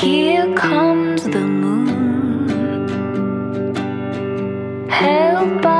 Here comes the moon. Help!